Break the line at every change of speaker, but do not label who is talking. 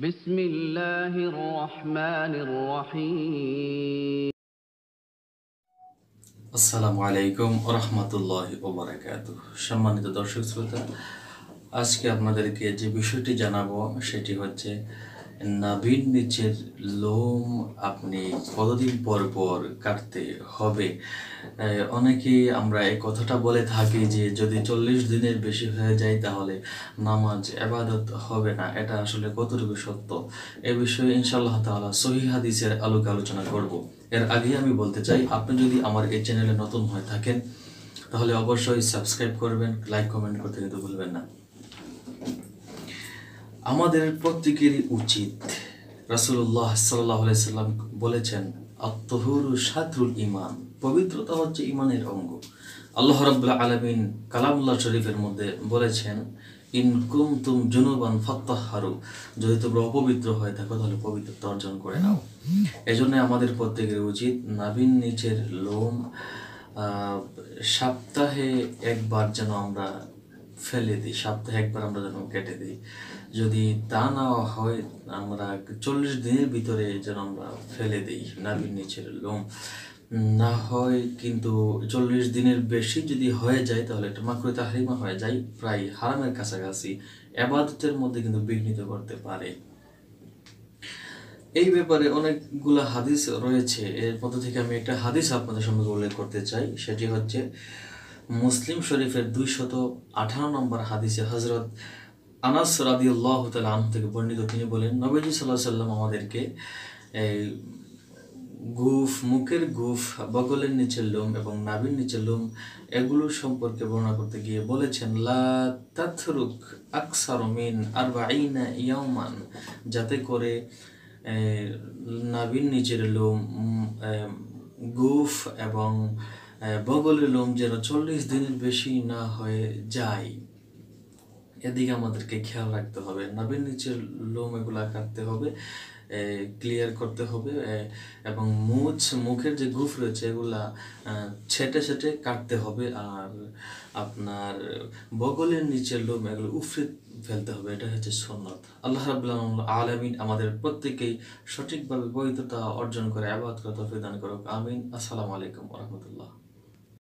بسم الله الرحمن الرحيم
আসসালামু আলাইকুম রহমতুল্লাহ ওবরাকাত সম্মানিত দর্শক শ্রোতা আজকে আপনাদেরকে যে বিষয়টি জানাবো সেটি হচ্ছে নাভির নিচের লোম আপনি কতদিন পর পর কাটতে হবে? আহ, অনেকেই আমরা এই কথাটা বলে থাকি যে যদি চল্লিশ দিনের বেশি হয়ে যায় তাহলে নামাজ এবাদত হবে না। এটা আসলে কতটুকু সত্য? এ বিষয়ে ইনশাআল্লাহ তাআলা সহি হাদিসের আলোকে আলোচনা করব। এর আগে আমি বলতে চাই আপনি যদি আমার এই চ্যানেলে নতুন হয়ে থাকেন তাহলে অবশ্যই সাবস্ক্রাইব করবেন লাইক কমেন্ট করতে কিন্তু ভুলবেন না। আমাদের প্রত্যেকেরই উচিত রাসূলুল্লাহ সাল্লাল্লাহু আলাইহি সাল্লাম বলেছেন আত্মহুরু সাদরুল ইমান পবিত্রতা হচ্ছে ইমানের অঙ্গ। আল্লাহ রাব্বুল আলামিন কালামুল্লাহ শরীফের মধ্যে বলেছেন, ইন কুমতুম জুনুবান ফাত্তাহহারু যদি তোমরা অপবিত্র হয়ে থাকো, তাহলে পবিত্রতা অর্জন করে নাও। এজন্য আমাদের প্রত্যেকের উচিত নাভিন নিচের লোম সপ্তাহে একবার যেন আমরা ফেলে দিই, সপ্তাহে একবার আমরা যেন কেটে দিই। যদি তা না হয়, আমরা চল্লিশ দিনের ভিতরে যেন আমরা ফেলে দিই, নাভির নিচের লোম। না হয় কিন্তু চল্লিশ দিনের বেশি যদি হয়ে যায়, তাহলে এটা মাকড়ে তাহারিমা হয়ে যায়, প্রায় হারামের কাছাকাছি এবাদতের মধ্যে কিন্তু বিঘ্নিত করতে পারে। এই ব্যাপারে অনেকগুলো হাদিস রয়েছে। এর মধ্যে থেকে আমি একটা হাদিস আপনাদের সঙ্গে উল্লেখ করতে চাই, সেটি হচ্ছে মুসলিম শরীফের দুইশত আঠারো নম্বর হাদিসে হজরত আনাস রাদি আল্লাহ আনহু থেকে বর্ণিত, তিনি বলেন, নবীজি সাল্লাহ সাল্লাম আমাদেরকে এই গুফ, মুখের গুফ, বগলের নিচের লোম এবং নাভির নিচের লোম এগুলো সম্পর্কে বর্ণনা করতে গিয়ে বলেছেন, লা আকসার মিন আরবাইনা ইয়াওমান যাতে করে নাভির নিচের লোম গুফ এবং বগলের লোম যেন চল্লিশ দিনের বেশি না হয়ে যায়। এদিকে আমাদেরকে খেয়াল রাখতে হবে। নাভির নিচের লোম এগুলা কাটতে হবে ক্লিয়ার করতে হবে এবং মুছ, মুখের যে গুফ রয়েছে এগুলা ছেটে ছেটে কাটতে হবে। আর আপনার বগলের নিচের লোম এগুলো উফরে ফেলতে হবে, এটা হচ্ছে সুন্নত। আল্লাহ রাবুল্লাহ আলমিন আমাদের প্রত্যেকেই সঠিকভাবে বৈধতা অর্জন করে আবাদ কথা প্রদান করুক। আমিন। আসসালামু আলাইকুম রহমতুল্লাহ।